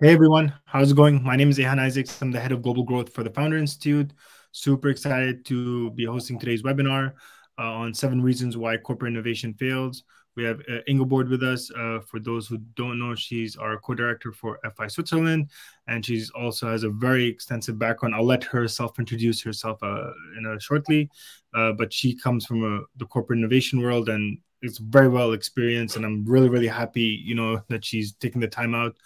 Hey everyone, how's it going? My name is Ehan Isaacs. I'm the head of global growth for the Founder Institute. Super excited to be hosting today's webinar uh, on seven reasons why corporate innovation fails. We have uh, Ingeborg with us. Uh, for those who don't know, she's our co-director for FI Switzerland, and she also has a very extensive background. I'll let her self-introduce herself uh, in a shortly, uh, but she comes from a, the corporate innovation world and is very well experienced. And I'm really, really happy, you know, that she's taking the time out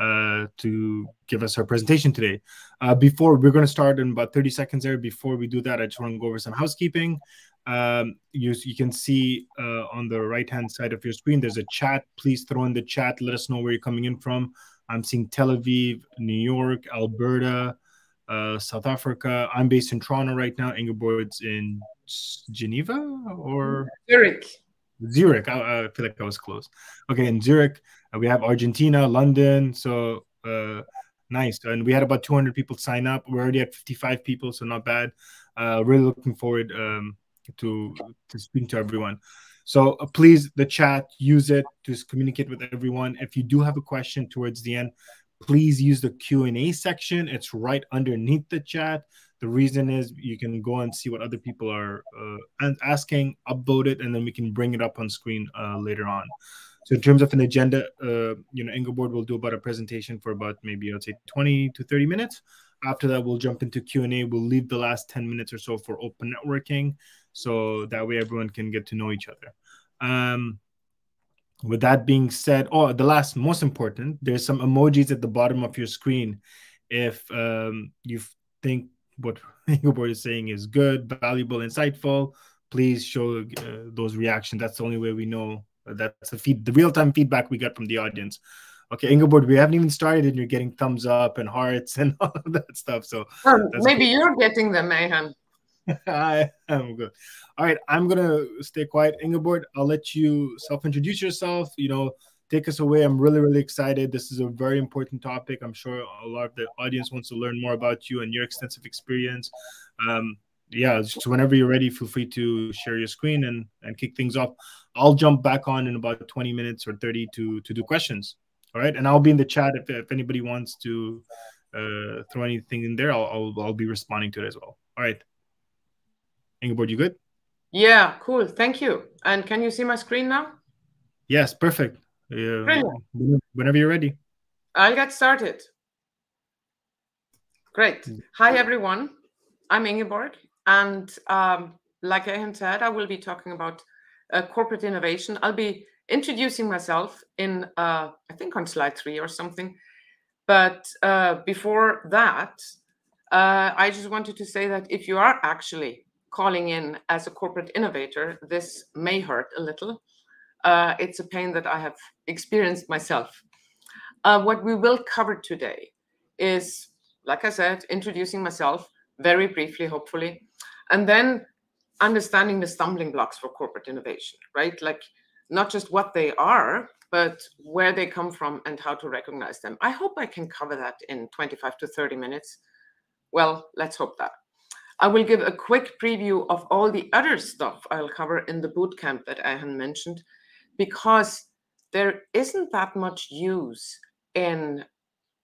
uh, to give us our presentation today. Uh, before we're going to start in about 30 seconds there. Before we do that, I just want to go over some housekeeping. Um, you, you can see uh, on the right hand side of your screen, there's a chat. Please throw in the chat. Let us know where you're coming in from. I'm seeing Tel Aviv, New York, Alberta, uh, South Africa. I'm based in Toronto right now. Ingeborg's in Geneva or Zurich. Zurich. I, I, feel like I was close. Okay, in Zurich, we have Argentina, London. So uh, nice. And we had about 200 people sign up. We're already at 55 people, so not bad. Uh, really looking forward um, to to speaking to everyone. So uh, please, the chat, use it to communicate with everyone. If you do have a question towards the end, please use the Q and A section. It's right underneath the chat. The reason is you can go and see what other people are uh, asking, upload it, and then we can bring it up on screen uh, later on. So in terms of an agenda, uh, you know, Ingeborg will do about a presentation for about maybe I'd say 20 to 30 minutes. After that, we'll jump into Q&A. We'll leave the last 10 minutes or so for open networking. So that way everyone can get to know each other. Um, with that being said, oh, the last most important, there's some emojis at the bottom of your screen. If um, you think what Ingeborg is saying is good, valuable, insightful, please show uh, those reactions. That's the only way we know that's the feed, the real time feedback we get from the audience. Okay, Ingeborg, we haven't even started, and you're getting thumbs up and hearts and all of that stuff. So um, maybe cool. you're getting them, Mayhem. I am good. All right, I'm gonna stay quiet. Ingeborg, I'll let you self-introduce yourself. You know, take us away. I'm really, really excited. This is a very important topic. I'm sure a lot of the audience wants to learn more about you and your extensive experience. Um, yeah, just whenever you're ready, feel free to share your screen and and kick things off. I'll jump back on in about 20 minutes or 30 to to do questions. All right, and I'll be in the chat if, if anybody wants to uh, throw anything in there. I'll, I'll I'll be responding to it as well. All right, Ingeborg, you good? Yeah, cool. Thank you. And can you see my screen now? Yes, perfect. Uh, whenever you're ready. I'll get started. Great. Hi, everyone. I'm Ingeborg. And um, like I said, I will be talking about uh, corporate innovation. I'll be introducing myself in, uh, I think, on slide three or something. But uh, before that, uh, I just wanted to say that if you are actually calling in as a corporate innovator, this may hurt a little. Uh, it's a pain that I have experienced myself. Uh, what we will cover today is, like I said, introducing myself very briefly, hopefully, and then understanding the stumbling blocks for corporate innovation, right? Like not just what they are, but where they come from and how to recognize them. I hope I can cover that in 25 to 30 minutes. Well, let's hope that. I will give a quick preview of all the other stuff I'll cover in the bootcamp that Ahan mentioned, because there isn't that much use in,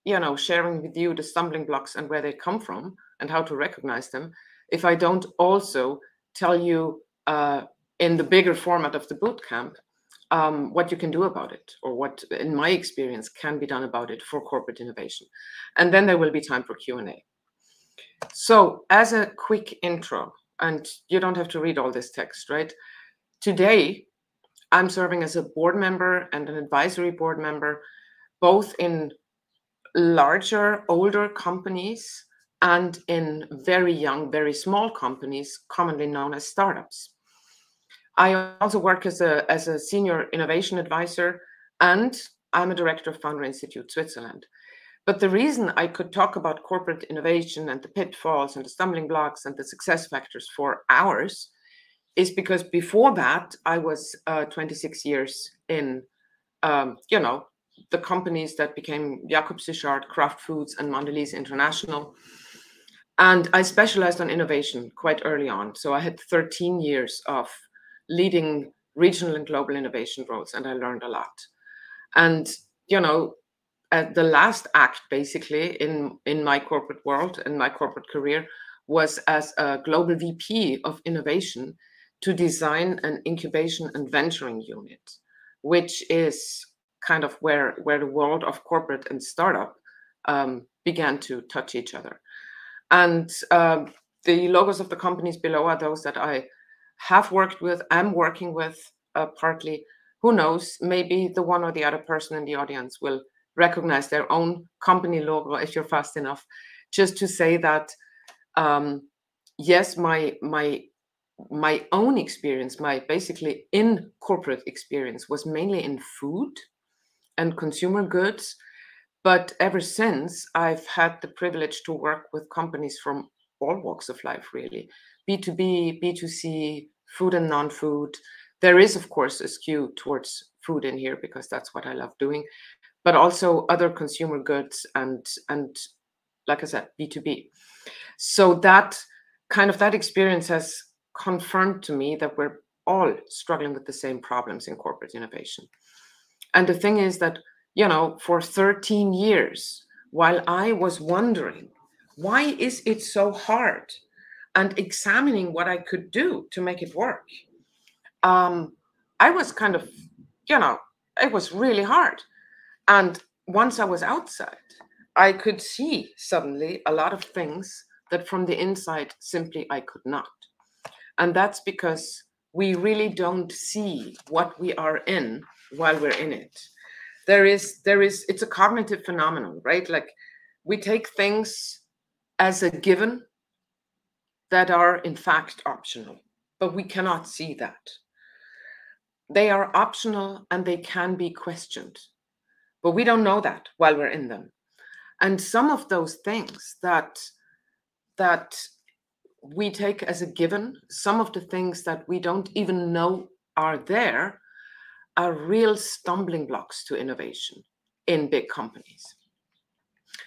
you know, sharing with you the stumbling blocks and where they come from and how to recognize them if I don't also tell you uh, in the bigger format of the bootcamp um, what you can do about it or what in my experience can be done about it for corporate innovation. And then there will be time for q&a so as a quick intro and you don't have to read all this text right? Today i'm serving as a board member and an advisory board member both in larger older companies and in very young, very small companies, commonly known as startups. I also work as a, as a senior innovation advisor, and I'm a director of Founder Institute Switzerland. But the reason I could talk about corporate innovation and the pitfalls and the stumbling blocks and the success factors for hours is because before that, I was uh, 26 years in, um, you know, the companies that became Jacobs Suchard, Kraft Foods, and Mondelez International and I specialized on innovation quite early on. So I had 13 years of leading regional and global innovation roles, and I learned a lot. And, you know, uh, the last act basically in in my corporate world and my corporate career was as a global VP of innovation to design an incubation and venturing unit, which is kind of where where the world of corporate and startup um, began to touch each other. And um, the logos of the companies below are those that I have worked with, am working with uh, partly. Who knows? Maybe the one or the other person in the audience will recognize their own company logo if you're fast enough. Just to say that, um, yes, my my my own experience, my basically in corporate experience, was mainly in food and consumer goods. But ever since, I've had the privilege to work with companies from all walks of life, really B2B, B2C, food and non food. There is, of course, a skew towards food in here because that's what I love doing, but also other consumer goods and, and like I said, B2B. So that kind of that experience has confirmed to me that we're all struggling with the same problems in corporate innovation. And the thing is that, you know, for 13 years, while I was wondering, why is it so hard? And examining what I could do to make it work, um, I was kind of, you know, it was really hard. And once I was outside, I could see suddenly a lot of things that from the inside simply I could not. And that's because we really don't see what we are in while we're in it. There is, there is, it's a cognitive phenomenon, right? Like we take things as a given that are in fact optional, but we cannot see that. They are optional and they can be questioned, but we don't know that while we're in them. And some of those things that that we take as a given, some of the things that we don't even know are there, are real stumbling blocks to innovation in big companies.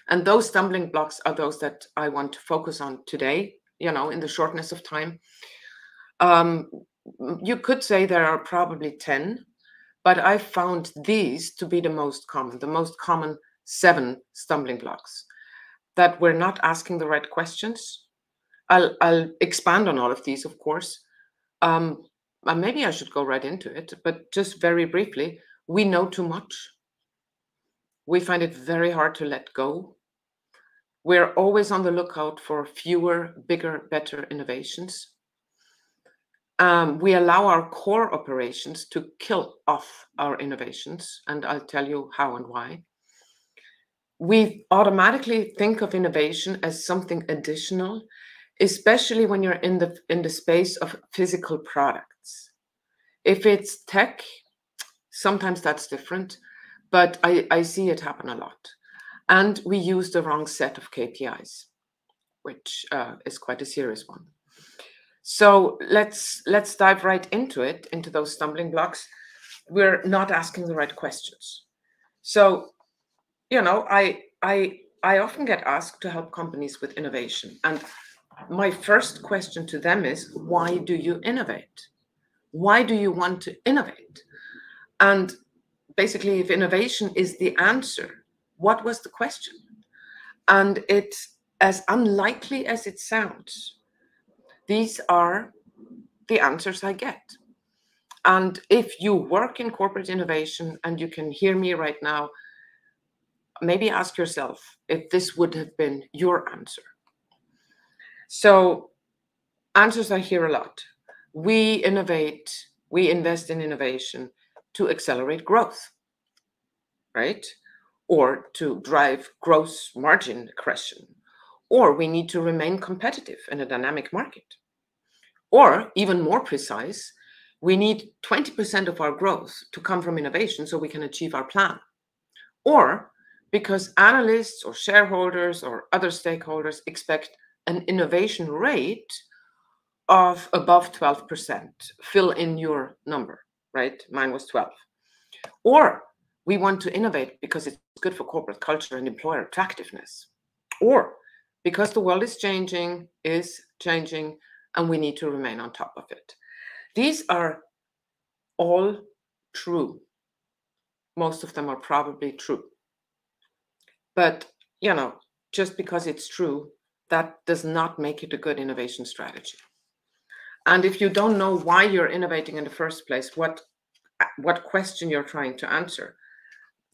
And those stumbling blocks are those that I want to focus on today, you know, in the shortness of time. Um, you could say there are probably 10, but I found these to be the most common, the most common seven stumbling blocks that we're not asking the right questions, I'll I'll expand on all of these, of course. Um, and maybe I should go right into it, but just very briefly, we know too much. We find it very hard to let go. We're always on the lookout for fewer, bigger, better innovations. Um, we allow our core operations to kill off our innovations, and I'll tell you how and why. We automatically think of innovation as something additional especially when you're in the in the space of physical products if it's tech sometimes that's different but i i see it happen a lot. And we use the wrong set of kpis which uh, is quite a serious one. So let's let's dive right into it into those stumbling blocks. We're not asking the right questions. So you know i i i often get asked to help companies with innovation. And my first question to them is why do you innovate? Why do you want to innovate? And basically, if innovation is the answer, what was the question? And it's as unlikely as it sounds, these are the answers I get. And if you work in corporate innovation and you can hear me right now, maybe ask yourself if this would have been your answer. So answers I hear a lot. We innovate, we invest in innovation to accelerate growth, right? Or to drive gross margin accretion. Or we need to remain competitive in a dynamic market. Or even more precise, we need 20% of our growth to come from innovation so we can achieve our plan. Or because analysts or shareholders or other stakeholders expect an innovation rate of above 12%. Fill in your number, right? Mine was 12. Or we want to innovate because it's good for corporate culture and employer attractiveness. Or because the world is changing, is changing, and we need to remain on top of it. These are all true. Most of them are probably true. but you know, just because it's true, that does not make it a good innovation strategy. And if you don't know why you're innovating in the first place, what what question you're trying to answer,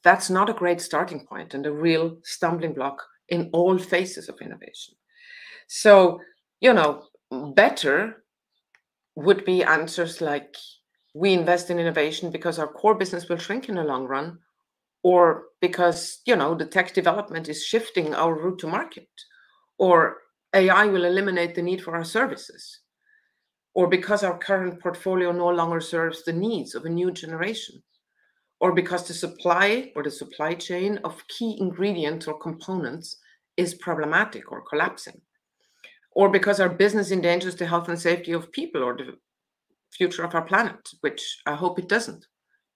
that's not a great starting point and a real stumbling block in all phases of innovation. So, you know, better would be answers like we invest in innovation because our core business will shrink in the long run or because you know the tech development is shifting our route to market or ai will eliminate the need for our services or because our current portfolio no longer serves the needs of a new generation or because the supply or the supply chain of key ingredients or components is problematic or collapsing or because our business endangers the health and safety of people or the future of our planet, which I hope it doesn't.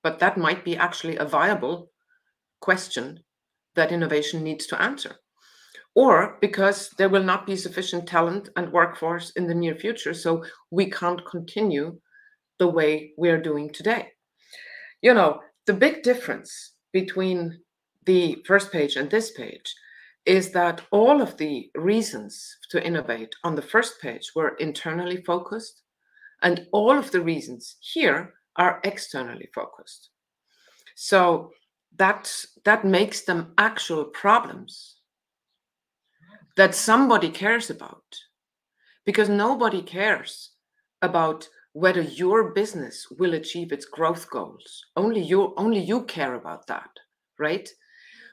But that might be actually a viable question that innovation needs to answer. Or because there will not be sufficient talent and workforce in the near future, so we can't continue the way we are doing today. You know, the big difference between the first page and this page is that all of the reasons to innovate on the first page were internally focused, and all of the reasons here are externally focused. So that, that makes them actual problems that somebody cares about, because nobody cares about whether your business will achieve its growth goals. Only you, only you care about that, right?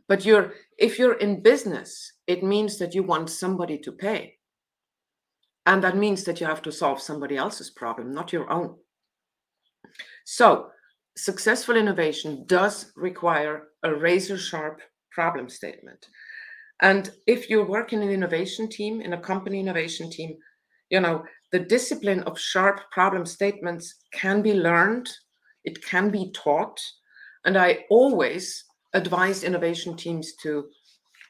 But you're if you're in business, it means that you want somebody to pay. And that means that you have to solve somebody else's problem, not your own. So, successful innovation does require a razor sharp problem statement. And if you work in an innovation team, in a company innovation team, you know, the discipline of sharp problem statements can be learned, it can be taught. And I always advise innovation teams to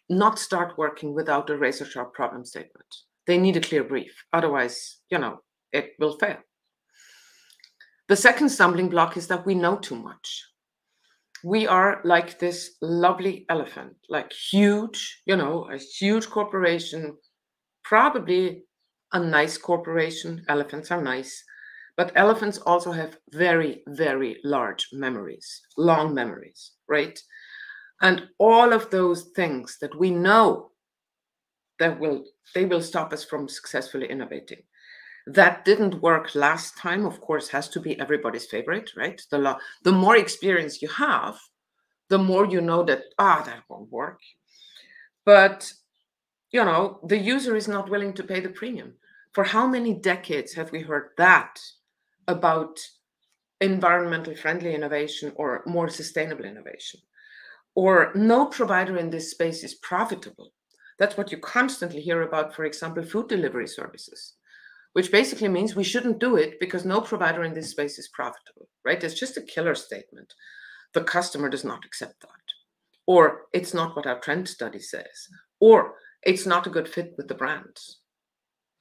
not start working without a razor sharp problem statement. They need a clear brief. Otherwise, you know, it will fail. The second stumbling block is that we know too much. We are like this lovely elephant, like huge, you know, a huge corporation, probably a nice corporation. Elephants are nice. But elephants also have very, very large memories, long memories, right? and all of those things that we know that will they will stop us from successfully innovating that didn't work last time of course has to be everybody's favorite right? The lo- the more experience you have the more you know that ah that won't work. But you know the user is not willing to pay the premium. For how many decades have we heard that about environmental friendly innovation or more sustainable innovation? Or no provider in this space is profitable. That's what you constantly hear about, for example, food delivery services, which basically means we shouldn't do it because no provider in this space is profitable, right? It's just a killer statement. The customer does not accept that. Or it's not what our trend study says. Or it's not a good fit with the brand.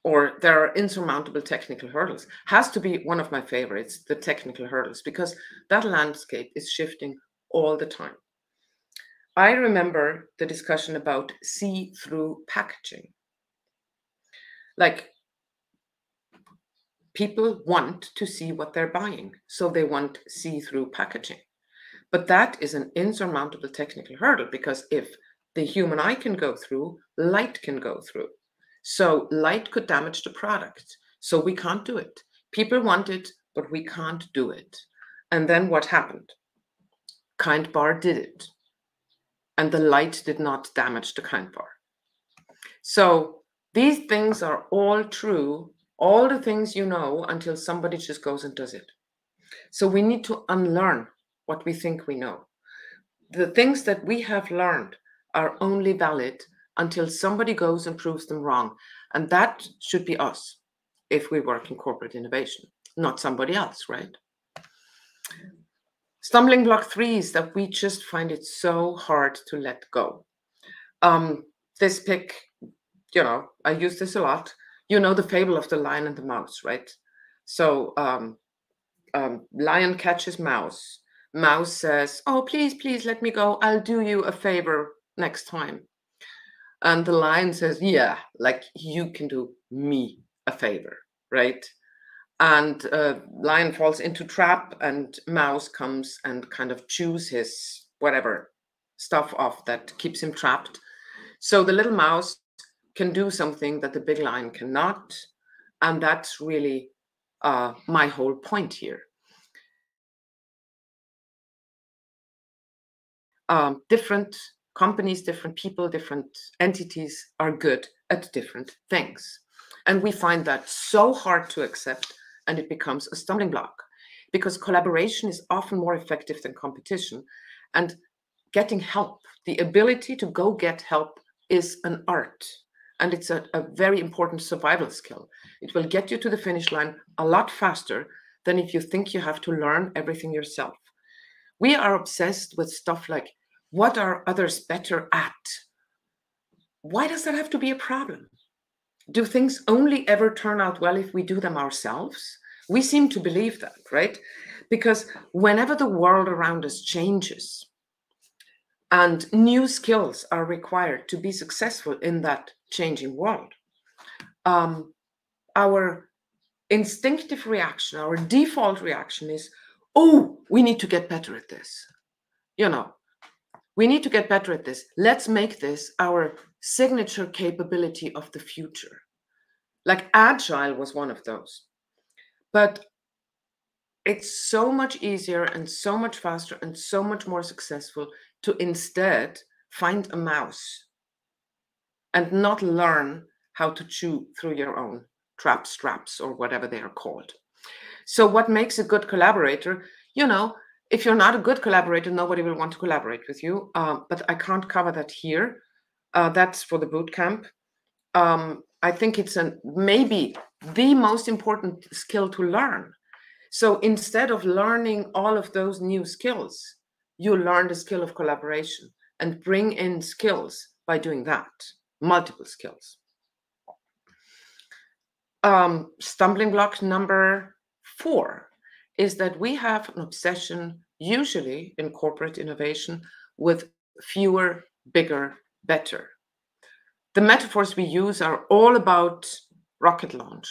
Or there are insurmountable technical hurdles. Has to be one of my favorites, the technical hurdles, because that landscape is shifting all the time. I remember the discussion about see through packaging. Like, people want to see what they're buying, so they want see through packaging. But that is an insurmountable technical hurdle because if the human eye can go through, light can go through. So, light could damage the product. So, we can't do it. People want it, but we can't do it. And then what happened? Kind Bar did it and the light did not damage the kind bar. So these things are all true, all the things you know until somebody just goes and does it. So we need to unlearn what we think we know. The things that we have learned are only valid until somebody goes and proves them wrong. And that should be us if we work in corporate innovation, not somebody else, right? Stumbling block three is that we just find it so hard to let go. Um, this pick, you know, I use this a lot. You know the fable of the lion and the mouse, right? So um, um, lion catches mouse. Mouse says, "Oh, please, please let me go. I'll do you a favor next time." And the lion says, Yeah, like you can do me a favor, right? And uh, lion falls into trap, and mouse comes and kind of chews his whatever stuff off that keeps him trapped. So the little mouse can do something that the big lion cannot. And that's really uh, my whole point here. Um, different companies, different people, different entities are good at different things. And we find that so hard to accept, and it becomes a stumbling block because collaboration is often more effective than competition. And getting help, the ability to go get help, is an art. And it's a, a very important survival skill. It will get you to the finish line a lot faster than if you think you have to learn everything yourself. We are obsessed with stuff like what are others better at? Why does that have to be a problem? Do things only ever turn out well if we do them ourselves? We seem to believe that, right? Because whenever the world around us changes and new skills are required to be successful in that changing world, um, our instinctive reaction, our default reaction is, oh, we need to get better at this. You know, we need to get better at this. Let's make this our signature capability of the future. Like Agile was one of those. But it's so much easier and so much faster and so much more successful to instead find a mouse and not learn how to chew through your own trap straps or whatever they are called. So, what makes a good collaborator? You know, if you're not a good collaborator, nobody will want to collaborate with you. Uh, but I can't cover that here. Uh, that's for the boot camp. Um, I think it's an maybe the most important skill to learn. So instead of learning all of those new skills, you learn the skill of collaboration and bring in skills by doing that, multiple skills. Um, stumbling block number four is that we have an obsession, usually in corporate innovation, with fewer, bigger, better. The metaphors we use are all about rocket launch.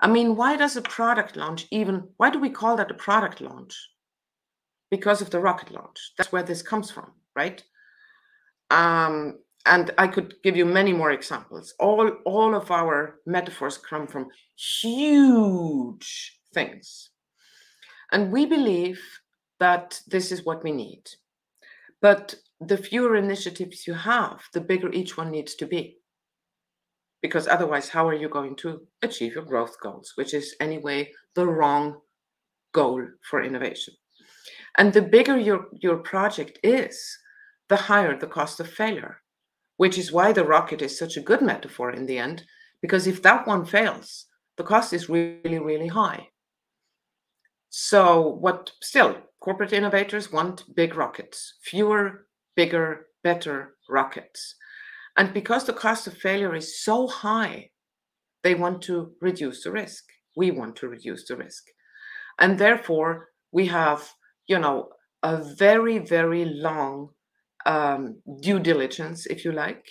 I mean, why does a product launch even, why do we call that a product launch? Because of the rocket launch. That's where this comes from, right? Um, and I could give you many more examples. All, all of our metaphors come from huge things and we believe that this is what we need. But the fewer initiatives you have, the bigger each one needs to be. Because otherwise, how are you going to achieve your growth goals, which is anyway the wrong goal for innovation? And the bigger your, your project is, the higher the cost of failure, which is why the rocket is such a good metaphor in the end. Because if that one fails, the cost is really, really high. So, what still corporate innovators want big rockets, fewer, bigger, better rockets. And because the cost of failure is so high, they want to reduce the risk. We want to reduce the risk. And therefore, we have, you know, a very, very long um, due diligence, if you like,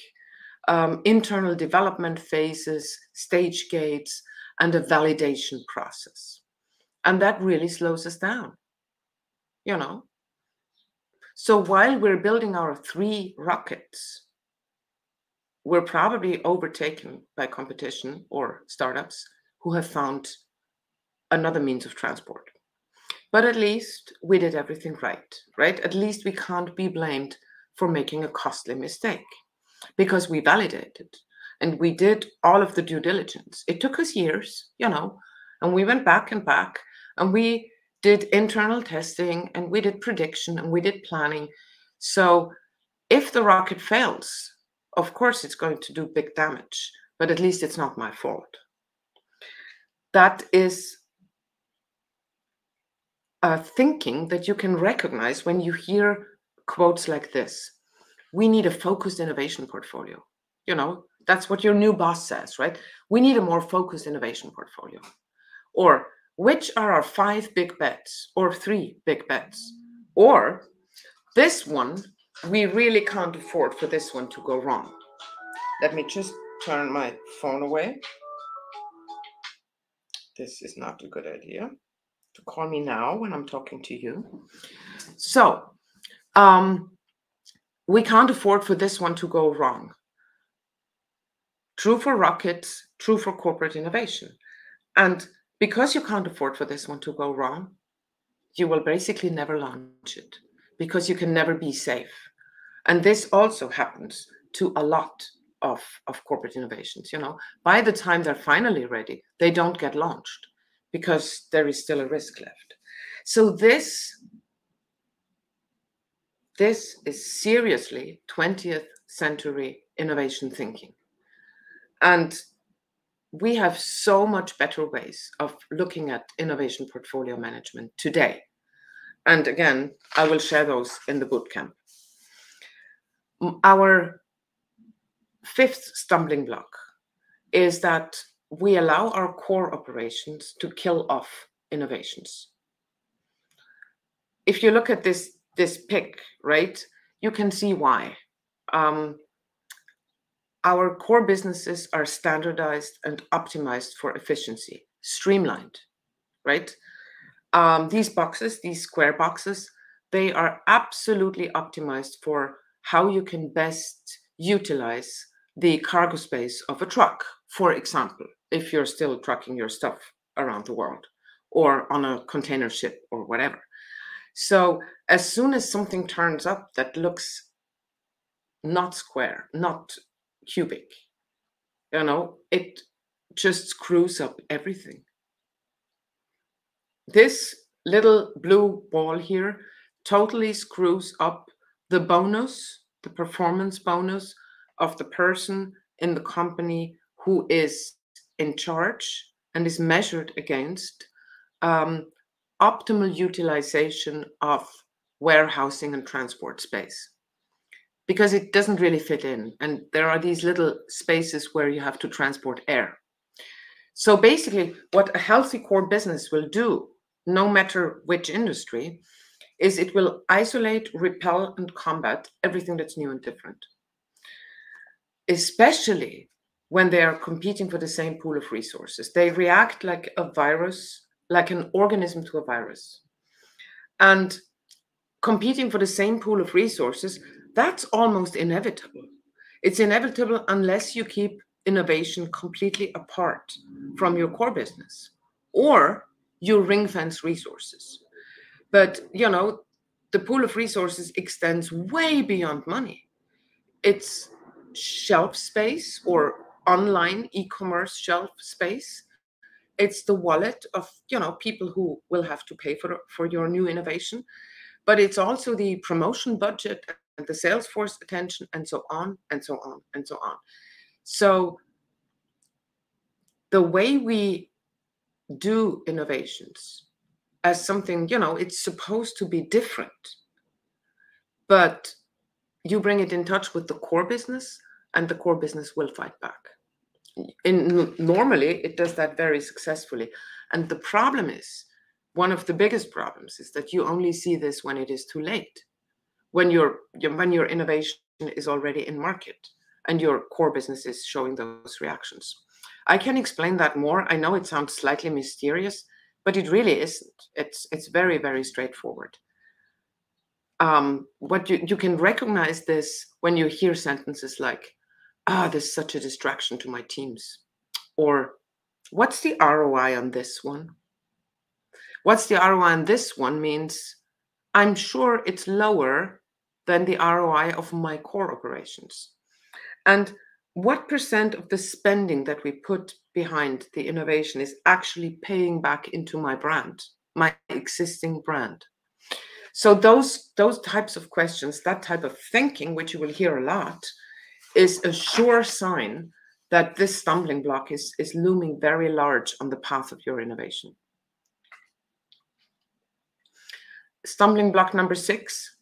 um, internal development phases, stage gates, and a validation process. And that really slows us down you know? So while we're building our three rockets we're probably overtaken by competition or startups who have found another means of transport. But at least we did everything right right? At least we can't be blamed for making a costly mistake because we validated and we did all of the due diligence it took us years you know and we went back and back and we did internal testing and we did prediction and we did planning. So if the rocket fails, of course it's going to do big damage, but at least it's not my fault. That is a thinking that you can recognize when you hear quotes like this. We need a focused innovation portfolio. You know, that's what your new boss says, right? We need a more focused innovation portfolio. Or which are our five big bets or three big bets? Or this one, we really can't afford for this one to go wrong. let me just turn my phone away. This is not a good idea to call me now when I'm talking to you. So, um, we can't afford for this one to go wrong. True for rockets, true for corporate innovation. And because you can't afford for this one to go wrong, you will basically never launch it because you can never be safe. And this also happens to a lot of, of corporate innovations. You know, by the time they're finally ready, they don't get launched because there is still a risk left. So this this is seriously 20th century innovation thinking. And we have so much better ways of looking at innovation portfolio management today. And again, I will share those in the bootcamp. Our fifth stumbling block is that we allow our core operations to kill off innovations. If you look at this, this pick, right, you can see why. Um, our core businesses are standardized and optimized for efficiency, streamlined, right? Um, these boxes, these square boxes, they are absolutely optimized for how you can best utilize the cargo space of a truck, for example, if you're still trucking your stuff around the world or on a container ship or whatever. So as soon as something turns up that looks not square, not cubic. You know, it just screws up everything. This little blue ball here totally screws up the bonus, the performance bonus of the person in the company who is in charge and is measured against um, optimal utilization of warehousing and transport space because it doesn't really fit in. And there are these little spaces where you have to transport air. So basically, what a healthy core business will do, no matter which industry, is it will isolate, repel, and combat everything that's new and different. Especially when they are competing for the same pool of resources. They react like a virus, like an organism to a virus. And competing for the same pool of resources that's almost inevitable. It's inevitable unless you keep innovation completely apart from your core business or you ring fence resources. But, you know, the pool of resources extends way beyond money. It's shelf space or online e-commerce shelf space. It's the wallet of, you know, people who will have to pay for, for your new innovation. But it's also the promotion budget and the sales force attention, and so on and so on and so on. So the way we do innovations as something, you know, it's supposed to be different, but you bring it in touch with the core business, and the core business will fight back. In normally, it does that very successfully, and the problem is one of the biggest problems is that you only see this when it is too late when your, when your innovation is already in market and your core business is showing those reactions. I can explain that more. I know it sounds slightly mysterious, but it really isn't. It's it's very very straightforward. Um, what you you can recognize this when you hear sentences like, "Ah, there's such a distraction to my teams," or "What's the ROI on this one?" What's the ROI on this one means I'm sure it's lower than the ROI of my core operations. And what percent of the spending that we put behind the innovation is actually paying back into my brand, my existing brand? So those those types of questions, that type of thinking, which you will hear a lot, is a sure sign that this stumbling block is, is looming very large on the path of your innovation. Stumbling block number six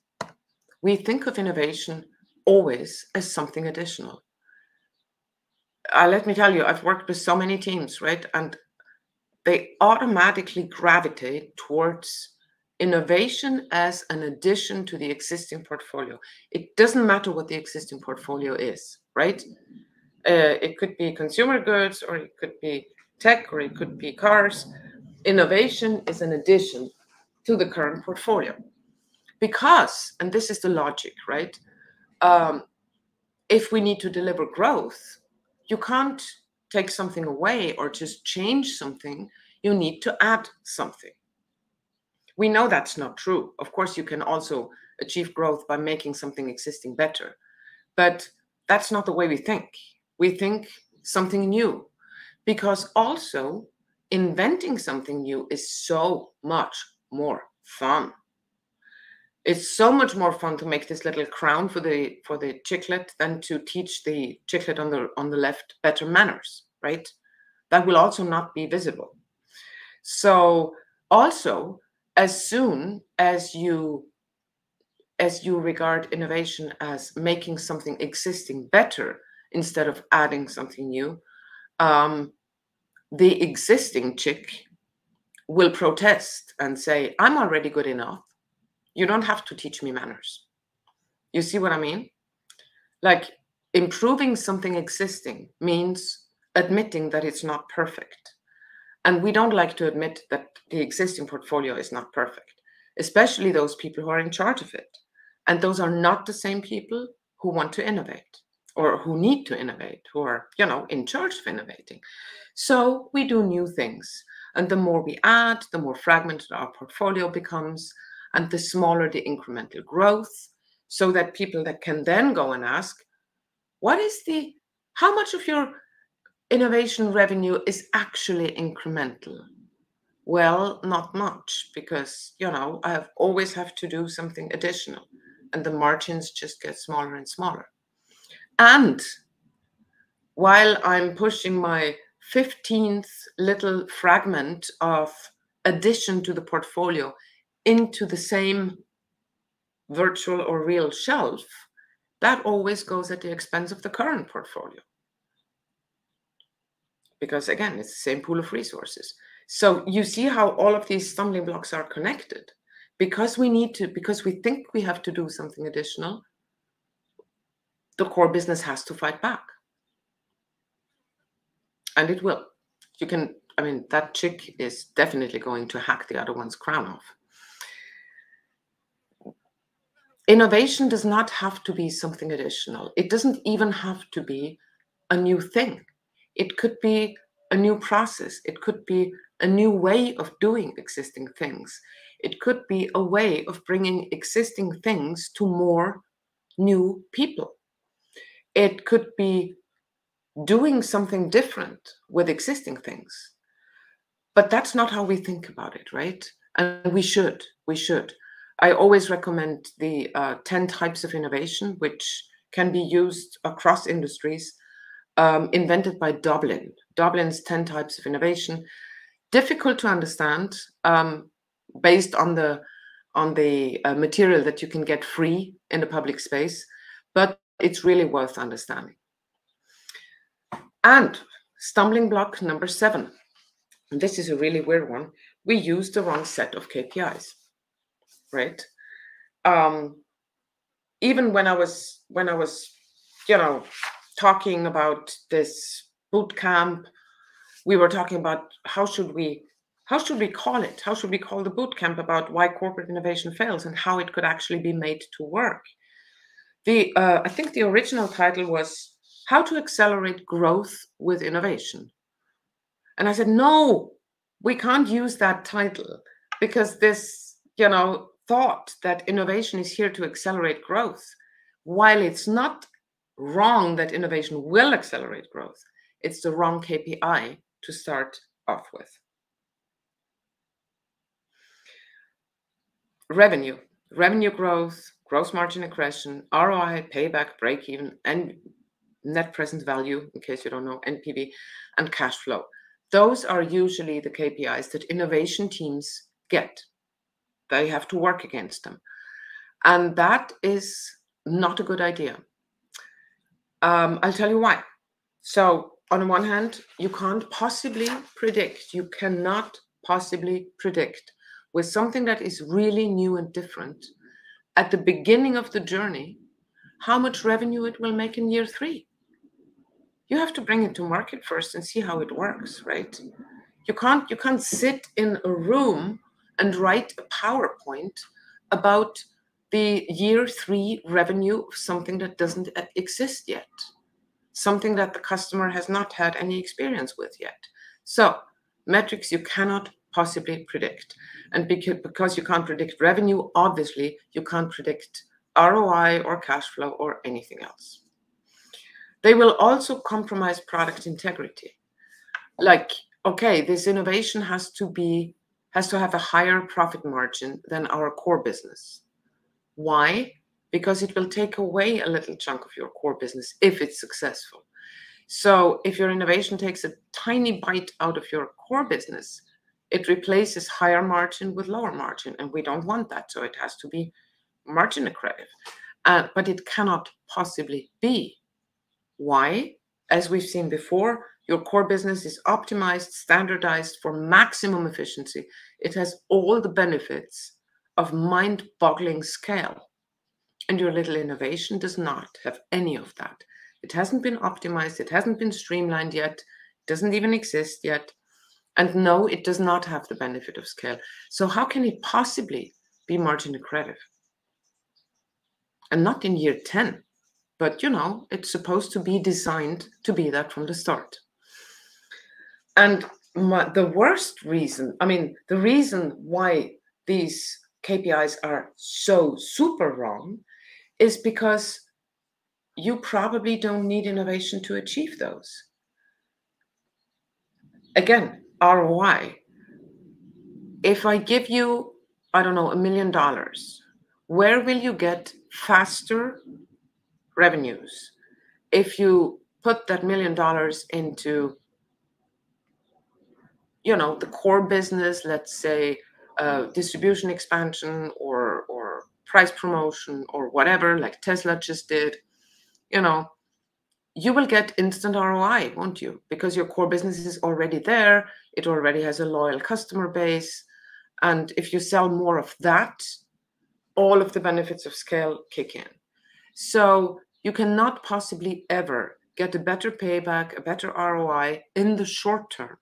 we think of innovation always as something additional. Uh, let me tell you, I've worked with so many teams, right? And they automatically gravitate towards innovation as an addition to the existing portfolio. It doesn't matter what the existing portfolio is, right? Uh, it could be consumer goods, or it could be tech, or it could be cars. Innovation is an addition to the current portfolio. Because, and this is the logic, right? Um, if we need to deliver growth, you can't take something away or just change something. You need to add something. We know that's not true. Of course, you can also achieve growth by making something existing better. But that's not the way we think. We think something new because also inventing something new is so much more fun. It's so much more fun to make this little crown for the for the chicklet than to teach the chicklet on the on the left better manners, right? That will also not be visible. So also as soon as you as you regard innovation as making something existing better instead of adding something new, um, the existing chick will protest and say, I'm already good enough. You don't have to teach me manners. You see what I mean? Like improving something existing means admitting that it's not perfect. And we don't like to admit that the existing portfolio is not perfect, especially those people who are in charge of it. And those are not the same people who want to innovate or who need to innovate, who are, you know, in charge of innovating. So we do new things. And the more we add, the more fragmented our portfolio becomes, and the smaller the incremental growth, so that people that can then go and ask, what is the, how much of your innovation revenue is actually incremental? Well, not much, because, you know, I have always have to do something additional, and the margins just get smaller and smaller. And while I'm pushing my 15th little fragment of addition to the portfolio into the same virtual or real shelf, that always goes at the expense of the current portfolio. Because again, it's the same pool of resources. So you see how all of these stumbling blocks are connected. Because we need to, because we think we have to do something additional, the core business has to fight back and it will. You can, I mean, that chick is definitely going to hack the other one's crown off. Innovation does not have to be something additional. It doesn't even have to be a new thing. It could be a new process. It could be a new way of doing existing things. It could be a way of bringing existing things to more new people. It could be doing something different with existing things. But that's not how we think about it, right? And we should. We should. I always recommend the uh, 10 types of innovation, which can be used across industries, um, invented by Doblin. Doblin's 10 types of innovation. Difficult to understand um, based on the on the uh, material that you can get free in the public space, but it's really worth understanding. And stumbling block number seven. And this is a really weird one. We used the wrong set of KPIs, right? Um, even when I was when I was, you know, talking about this boot camp, we were talking about how should we how should we call it? How should we call the boot camp about why corporate innovation fails and how it could actually be made to work? The uh, I think the original title was how to accelerate growth with innovation. And I said, no, we can't use that title because this, you know, thought that innovation is here to accelerate growth, while it's not wrong that innovation will accelerate growth, it's the wrong KPI to start off with. Revenue, revenue growth, gross margin accretion, ROI, payback, break even, and net present value, in case you don't know, NPV, and cash flow. Those are usually the KPIs that innovation teams get. They have to work against them. And that is not a good idea. Um, I'll tell you why. So, on the one hand, you can't possibly predict, you cannot possibly predict with something that is really new and different at the beginning of the journey how much revenue it will make in year three. You have to bring it to market first and see how it works, right? You can't you can't sit in a room and write a PowerPoint about the year three revenue of something that doesn't exist yet, something that the customer has not had any experience with yet. So metrics you cannot possibly predict. And because you can't predict revenue, obviously you can't predict ROI or cash flow or anything else. They will also compromise product integrity. Like, okay, this innovation has to be has to have a higher profit margin than our core business. Why? Because it will take away a little chunk of your core business if it's successful. So if your innovation takes a tiny bite out of your core business, it replaces higher margin with lower margin, and we don't want that. So it has to be margin accretive, uh, but it cannot possibly be. Why? As we've seen before, your core business is optimized, standardized for maximum efficiency. It has all the benefits of mind boggling scale. And your little innovation does not have any of that. It hasn't been optimized, it hasn't been streamlined yet, doesn't even exist yet. And no, it does not have the benefit of scale. So, how can it possibly be margin accretive? And not in year 10, but you know, it's supposed to be designed to be that from the start. And my, the worst reason, I mean, the reason why these KPIs are so super wrong is because you probably don't need innovation to achieve those. Again, ROI. If I give you, I don't know, a million dollars, where will you get faster revenues. If you put that million dollars into you know the core business let's say uh, distribution expansion or or price promotion or whatever like tesla just did you know you will get instant roi won't you? Because your core business is already there. It already has a loyal customer base. And if you sell more of that all of the benefits of scale kick in. So you cannot possibly ever get a better payback, a better ROI in the short term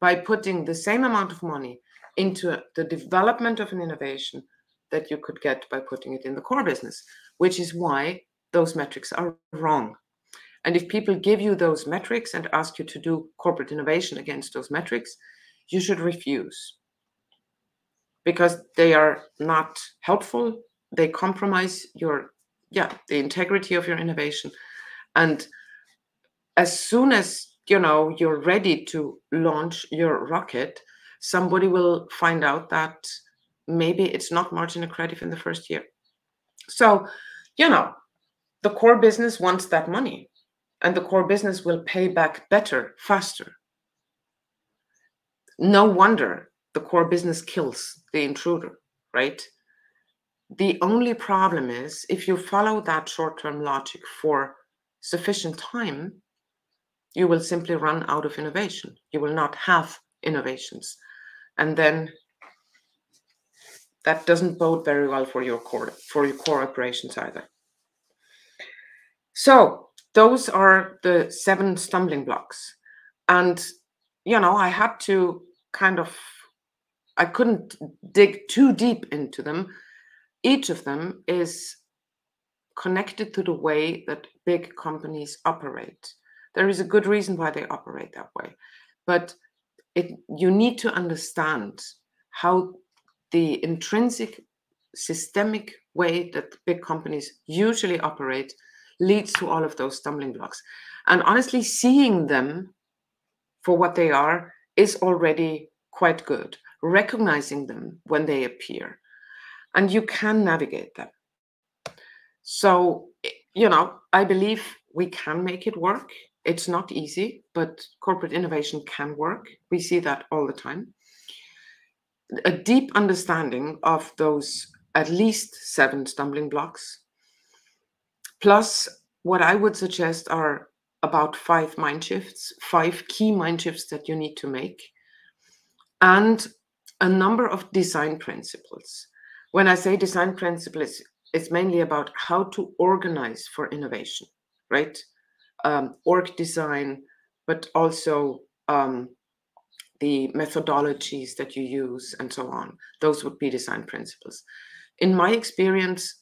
by putting the same amount of money into the development of an innovation that you could get by putting it in the core business, which is why those metrics are wrong. And if people give you those metrics and ask you to do corporate innovation against those metrics, you should refuse because they are not helpful. They compromise your yeah the integrity of your innovation. And as soon as you know you're ready to launch your rocket somebody will find out that maybe it's not margin accretive in the first year. So you know the core business wants that money and the core business will pay back better faster. No wonder the core business kills the intruder right the only problem is if you follow that short term logic for sufficient time, you will simply run out of innovation. You will not have innovations. And then that doesn't bode very well for your core for your core operations either. So those are the seven stumbling blocks. And you know, I had to kind of I couldn't dig too deep into them each of them is connected to the way that big companies operate. There is a good reason why they operate that way, but it, you need to understand how the intrinsic systemic way that big companies usually operate leads to all of those stumbling blocks. And honestly, seeing them for what they are is already quite good. Recognizing them when they appear and you can navigate them. So, eh, you know, I believe we can make it work. It's not easy, but corporate innovation can work. We see that all the time. A deep understanding of those at least seven stumbling blocks, plus what I would suggest are about five mind shifts, five key mind shifts that you need to make, and a number of design principles when I say design principle, it's, mainly about how to organize for innovation, right? um, org design, but also um, the methodologies that you use and so on. Those would be design principles. In my experience,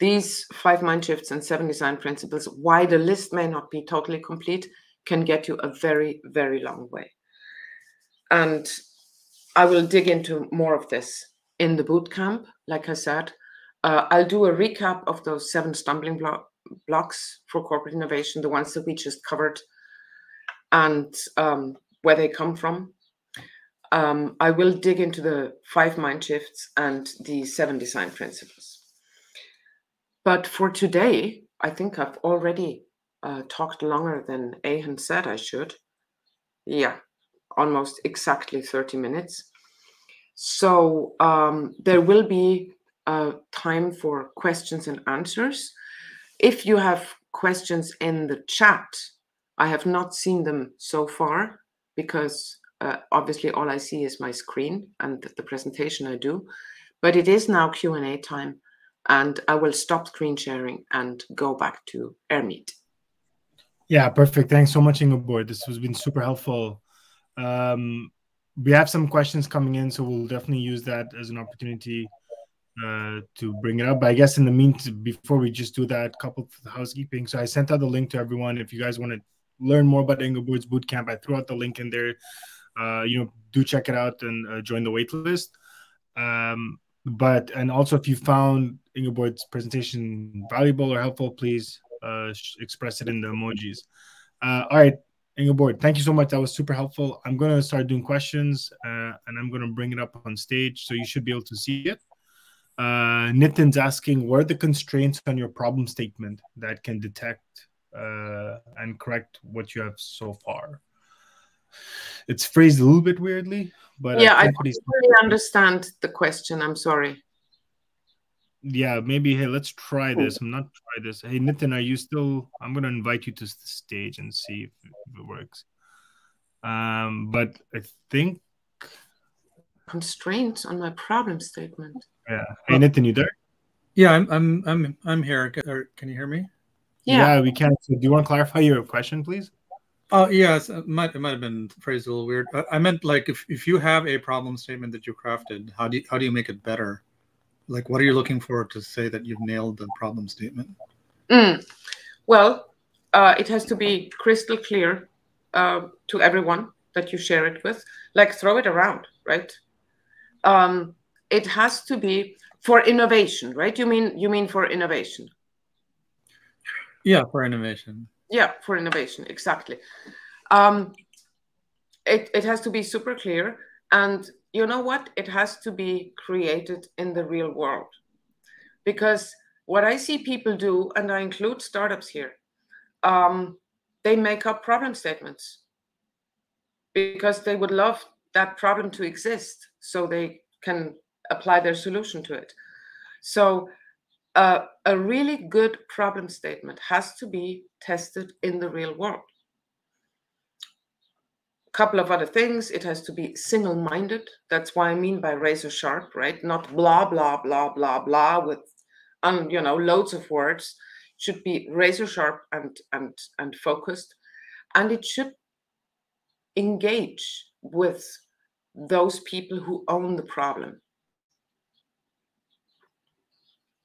these five mind shifts and seven design principles, why the list may not be totally complete, can get you a very, very long way. And I will dig into more of this in the boot camp. Like I said, uh, I'll do a recap of those seven stumbling blo- blocks for corporate innovation, the ones that we just covered, and um, where they come from. Um, I will dig into the five mind shifts and the seven design principles. But for today, I think I've already uh, talked longer than Ahan said I should. Yeah, almost exactly 30 minutes. So um, there will be time for questions and answers. If you have questions in the chat, I have not seen them so far because uh, obviously all I see is my screen and the presentation I do. But it is now Q&A time and I will stop screen sharing and go back to AirMeet. Yeah, perfect. Thanks so much, Ingeborg. This has been super helpful. Um, we have some questions coming in, so we'll definitely use that as an opportunity uh, to bring it up. But I guess in the meantime, before we just do that, couple of housekeeping. So I sent out the link to everyone. If you guys want to learn more about Ingeborg's bootcamp, I threw out the link in there. Uh, you know, do check it out and uh, join the waitlist. Um, but and also, if you found Ingeborg's presentation valuable or helpful, please uh, express it in the emojis. Uh, all right, Ingeborg, thank you so much. That was super helpful. I'm going to start doing questions uh, and I'm going to bring it up on stage so you should be able to see it. Uh, Nitin's asking, what are the constraints on your problem statement that can detect uh, and correct what you have so far? It's phrased a little bit weirdly, but yeah, I, I don't really understand the question. I'm sorry yeah maybe hey let's try this. I'm not try this. Hey nitin are you still i'm gonna invite you to the stage and see if, if it works. Um but i think constraints on my problem statement. Yeah. Hey nitin you there? Yeah i'm i'm i'm, I'm here. Can you hear me? Yeah, yeah we can. So do you want to clarify your question please? Oh uh, yes, it might it might have been phrased a little weird. I meant like if, if you have a problem statement that you crafted, how do you, how do you make it better? Like what are you looking for to say that you've nailed the problem statement? Mm. well uh, it has to be crystal clear uh, to everyone that you share it with. Like throw it around right? Um, it has to be for innovation right? You mean you mean for innovation? Yeah for innovation. Yeah for innovation exactly. Um, it, it has to be super clear and you know what? It has to be created in the real world. Because what I see people do, and I include startups here, um, they make up problem statements because they would love that problem to exist so they can apply their solution to it. So, uh, a really good problem statement has to be tested in the real world couple of other things. It has to be single minded. That's why I mean by razor sharp, right? Not blah, blah, blah, blah, blah with, um, you know, loads of words. It should be razor sharp and, and, and focused. And it should engage with those people who own the problem.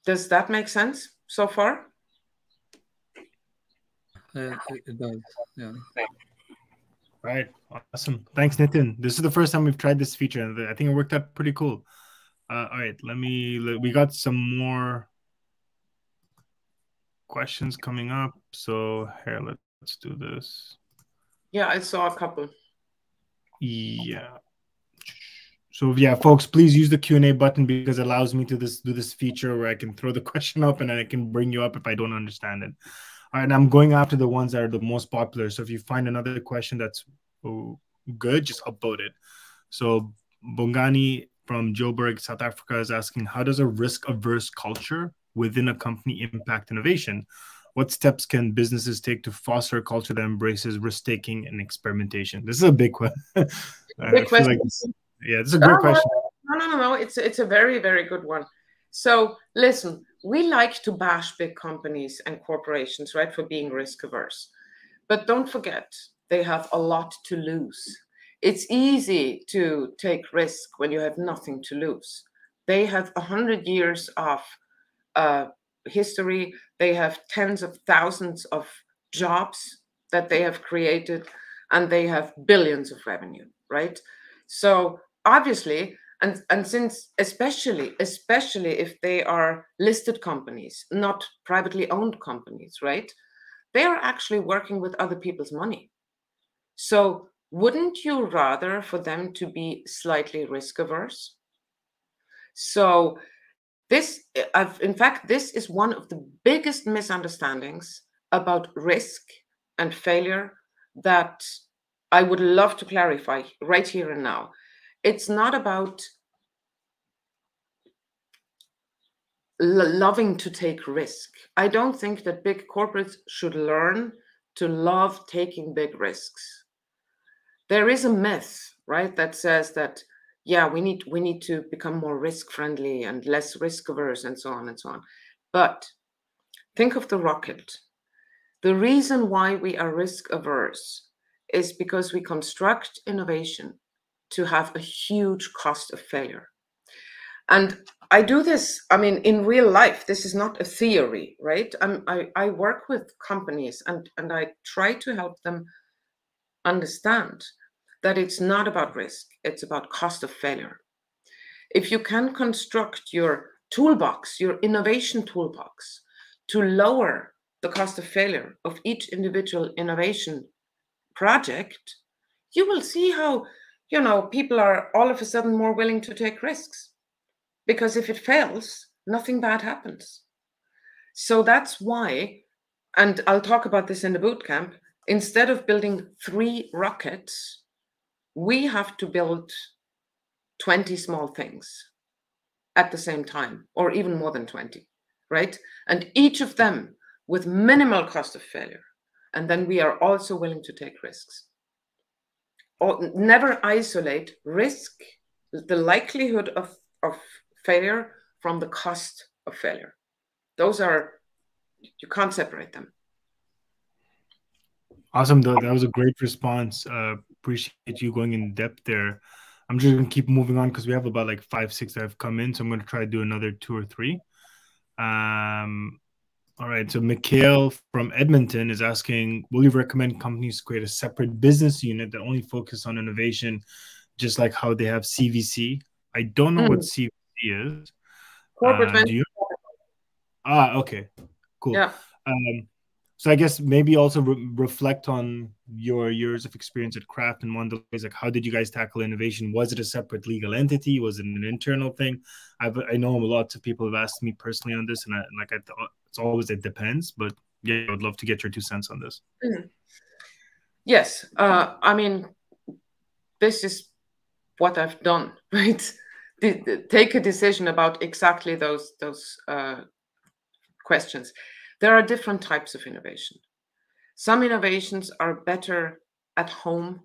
Does that make sense so far? Uh, it does, yeah. Right. Awesome. Thanks, Nitin. This is the first time we've tried this feature, and I think it worked out pretty cool. Uh, all right, let me. We got some more questions coming up. So here, let's do this. Yeah, I saw a couple. Yeah. So yeah, folks, please use the Q and A button because it allows me to this do this feature where I can throw the question up and then I can bring you up if I don't understand it and I'm going after the ones that are the most popular. So if you find another question that's oh, good, just upvote it. So Bongani from Joburg, South Africa, is asking, how does a risk-averse culture within a company impact innovation? What steps can businesses take to foster a culture that embraces risk-taking and experimentation? This is a big one. big question. Like yeah, it's a great oh, question. No, no, no, no. It's it's a very, very good one. So listen, we like to bash big companies and corporations, right, for being risk averse. But don't forget, they have a lot to lose. It's easy to take risk when you have nothing to lose. They have a hundred years of uh, history. They have tens of thousands of jobs that they have created, and they have billions of revenue, right? So obviously, and and since especially especially if they are listed companies, not privately owned companies, right? They are actually working with other people's money. So wouldn't you rather for them to be slightly risk averse? So this, I've, in fact, this is one of the biggest misunderstandings about risk and failure that I would love to clarify right here and now. It's not about loving to take risk. I don't think that big corporates should learn to love taking big risks. There is a myth, right, that says that yeah, we need we need to become more risk friendly and less risk averse and so on and so on. But think of the rocket. The reason why we are risk averse is because we construct innovation to have a huge cost of failure. And I do this, I mean, in real life, this is not a theory, right? I'm, I, I work with companies and, and I try to help them understand that it's not about risk, it's about cost of failure. If you can construct your toolbox, your innovation toolbox, to lower the cost of failure of each individual innovation project, you will see how you know people are all of a sudden more willing to take risks because if it fails nothing bad happens so that's why and i'll talk about this in the boot camp instead of building three rockets we have to build 20 small things at the same time, or even more than 20, right? And each of them with minimal cost of failure. And then we are also willing to take risks. Or never isolate risk, the likelihood of, of failure from the cost of failure. Those are, you can't separate them. Awesome. That was a great response. Uh, appreciate you going in depth there. I'm just gonna keep moving on because we have about like five, six that have come in. So I'm gonna try to do another two or three. Um, all right. So Mikhail from Edmonton is asking, will you recommend companies create a separate business unit that only focus on innovation, just like how they have CVC? I don't know mm. what CVC is. Corporate uh, you... Ah, okay. Cool. Yeah. Um, so I guess maybe also re- reflect on your years of experience at Kraft and Mondelez. Like, how did you guys tackle innovation? Was it a separate legal entity? Was it an internal thing? I've, I know lots of people have asked me personally on this, and, I, like I thought, it's always it depends. But yeah, I would love to get your two cents on this. Mm-hmm. Yes, uh, I mean, this is what I've done, right? take a decision about exactly those those uh, questions there are different types of innovation. Some innovations are better at home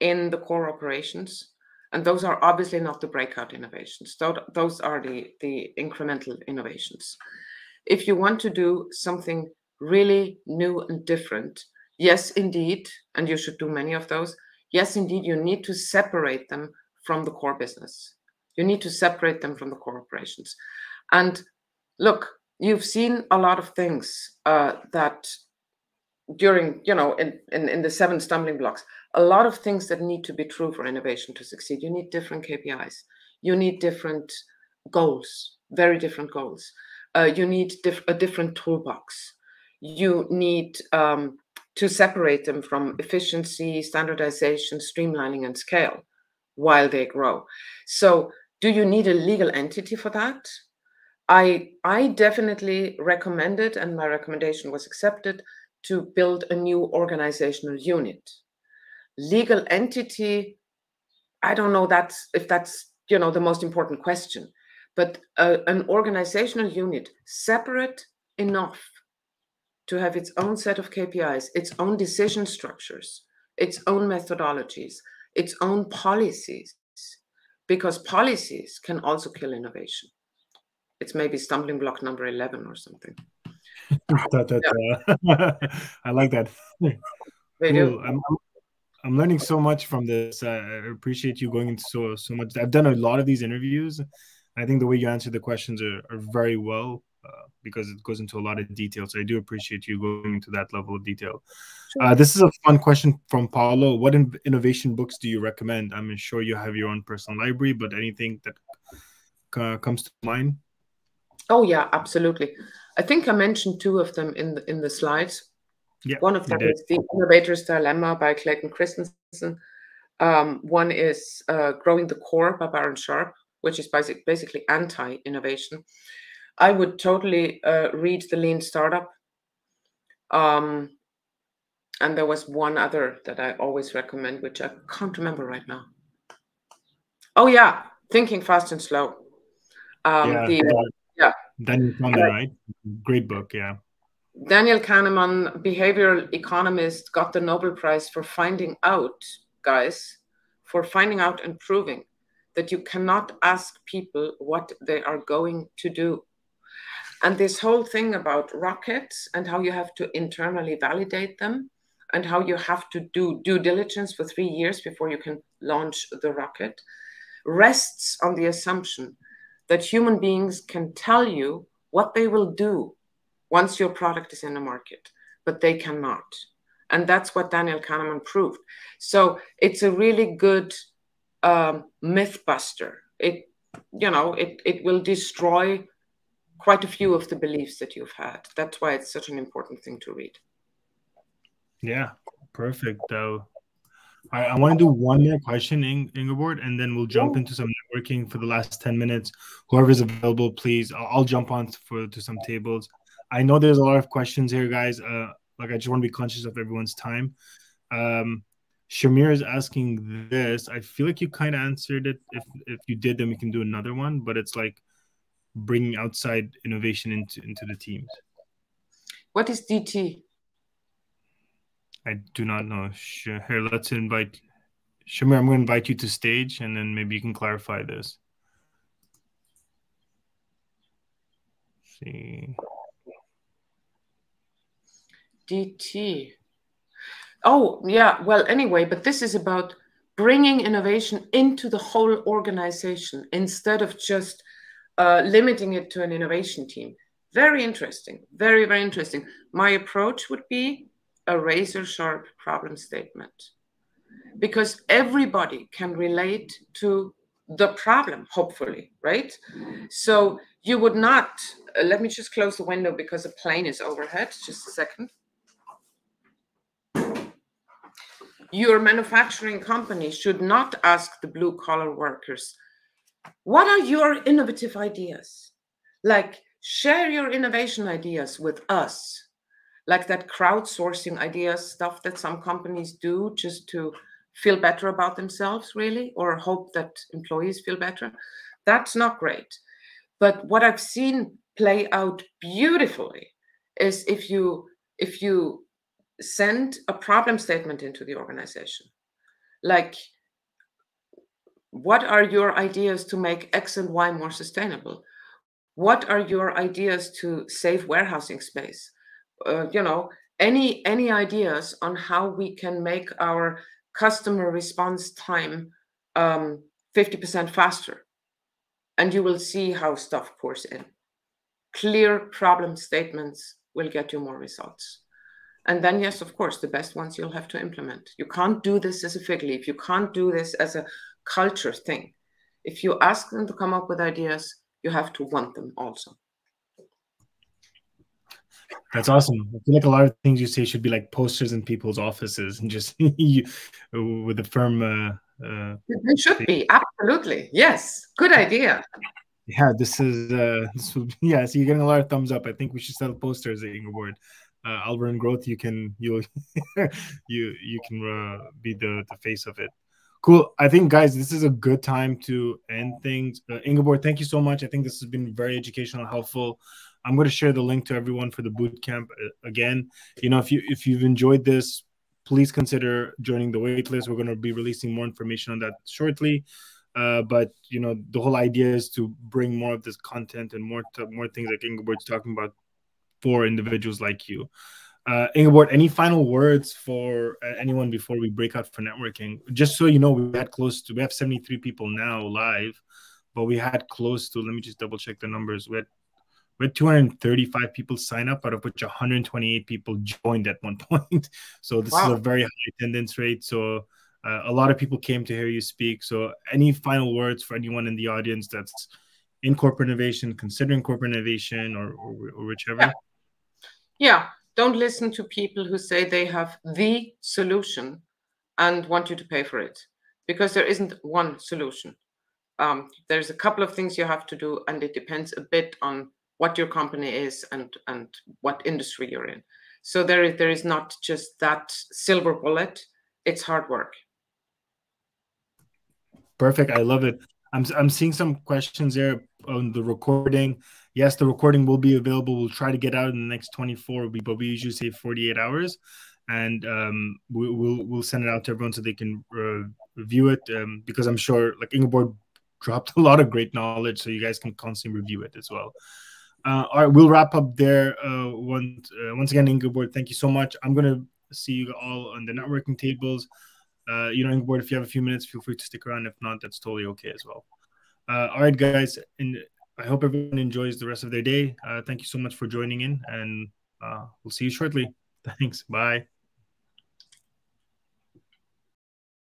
in the core operations, and those are obviously not the breakout innovations. Those are the, the incremental innovations. If you want to do something really new and different, yes, indeed, and you should do many of those, yes, indeed, you need to separate them from the core business. You need to separate them from the core operations. And look, you've seen a lot of things uh, that during you know in, in in the seven stumbling blocks a lot of things that need to be true for innovation to succeed. You need different kpis you need different goals very different goals. Uh, you need diff- a different toolbox. You need um, to separate them from efficiency standardization streamlining and scale while they grow. So do you need a legal entity for that I I definitely recommended, and my recommendation was accepted, to build a new organizational unit. Legal entity, I don't know that's if that's you know the most important question, but an organizational unit separate enough to have its own set of KPIs, its own decision structures, its own methodologies, its own policies, because policies can also kill innovation it's maybe stumbling block number 11 or something that, yeah. uh, i like that They cool. do. I'm, I'm learning so much from this. I appreciate you going into so so much. I've done a lot of these interviews. I think the way you answer the questions are, are very well uh, because it goes into a lot of detail. So I do appreciate you going into that level of detail. Uh, this is a fun question from Paulo. What in- innovation books do you recommend? I'm sure you have your own personal library, but anything that uh, comes to mind? Oh yeah, absolutely. I think I mentioned two of them in the, in the slides. Yeah, One of them is The Innovator's Dilemma by Clayton Christensen. Um, one is uh, Growing the Core by Byron Sharp, which is basic, basically anti-innovation. I would totally uh, read The Lean Startup. Um, and there was one other that I always recommend, which I can't remember right now. Oh yeah, Thinking Fast and Slow. Um, yeah, the, yeah. Daniel Kahneman, right? Great book. Yeah. Daniel Kahneman, behavioral economist, got the Nobel Prize for finding out, guys, for finding out and proving that you cannot ask people what they are going to do. And this whole thing about rockets and how you have to internally validate them and how you have to do due diligence for three years before you can launch the rocket rests on the assumption that human beings can tell you what they will do once your product is in the market, but they cannot. And that's what Daniel Kahneman proved. So it's a really good um, myth buster. It, you know, it, it will destroy quite a few of the beliefs that you've had. That's why it's such an important thing to read. Yeah, perfect. Uh, I, I want to do one more question, Ing- Ingeborg, and then we'll jump Yeah. into some networking for the last 10 minutes. Whoever's available, please, I'll, I'll jump on for to some tables. I know there's a lot of questions here, guys. Uh, like, I just want to be conscious of everyone's time. Um, Shamir is asking this. I feel like you kind of answered it. If if you did, then we can do another one. But it's like bringing outside innovation into into the teams. What is DT? I do not know. Sh- Here, let's invite Shamir. I'm going to invite you to stage, and then maybe you can clarify this. see. DT. Oh, yeah. Well, anyway, but this is about bringing innovation into the whole organization instead of just uh, limiting it to an innovation team. Very interesting. Very, very interesting. My approach would be a razor sharp problem statement because everybody can relate to the problem, hopefully, right? So you would not, uh, let me just close the window because a plane is overhead. Just a second. Your manufacturing company should not ask the blue collar workers, what are your innovative ideas? Like, share your innovation ideas with us. Like that crowdsourcing ideas stuff that some companies do just to feel better about themselves, really, or hope that employees feel better. That's not great. But what I've seen play out beautifully is if you if you send a problem statement into the organization like what are your ideas to make x and y more sustainable what are your ideas to save warehousing space uh, you know any any ideas on how we can make our customer response time um, 50% faster and you will see how stuff pours in clear problem statements will get you more results and then, yes, of course, the best ones you'll have to implement. You can't do this as a fig leaf. You can't do this as a culture thing. If you ask them to come up with ideas, you have to want them also. That's awesome. I feel like a lot of things you say should be like posters in people's offices and just you, with the firm. Uh, uh, it should be absolutely yes. Good idea. Yeah, this is uh, this would, yeah. So you're getting a lot of thumbs up. I think we should sell posters at Ingeborg uh, Alvern Growth, you can you you you can uh, be the the face of it. Cool. I think guys, this is a good time to end things. Uh, Ingeborg, thank you so much. I think this has been very educational, helpful. I'm going to share the link to everyone for the boot camp uh, again. You know, if you if you've enjoyed this, please consider joining the waitlist. We're going to be releasing more information on that shortly. Uh, but you know, the whole idea is to bring more of this content and more more things like Ingeborg's talking about for individuals like you. Uh, Ingeborg, any final words for uh, anyone before we break out for networking? Just so you know, we had close to we have 73 people now live, but we had close to let me just double check the numbers. We had we had 235 people sign up, out of which 128 people joined at one point. So this wow. is a very high attendance rate. So uh, a lot of people came to hear you speak. So any final words for anyone in the audience that's in corporate innovation, considering corporate innovation, or, or, or whichever? Yeah. yeah don't listen to people who say they have the solution and want you to pay for it because there isn't one solution. Um, there's a couple of things you have to do, and it depends a bit on what your company is and and what industry you're in. So there is there is not just that silver bullet. It's hard work. Perfect. I love it. I'm I'm seeing some questions there on the recording yes, the recording will be available. We'll try to get out in the next 24, but we usually say 48 hours, and um, we, will we'll send it out to everyone so they can uh, review it. Um, because I'm sure, like Ingeborg dropped a lot of great knowledge, so you guys can constantly review it as well. Uh, all right, we'll wrap up there. Uh, once uh, once again, Ingeborg, thank you so much. I'm gonna see you all on the networking tables. Uh, you know, Ingeborg, if you have a few minutes, feel free to stick around. If not, that's totally okay as well. Uh, all right, guys, and I hope everyone enjoys the rest of their day. Uh, thank you so much for joining in, and uh, we'll see you shortly. Thanks. Bye.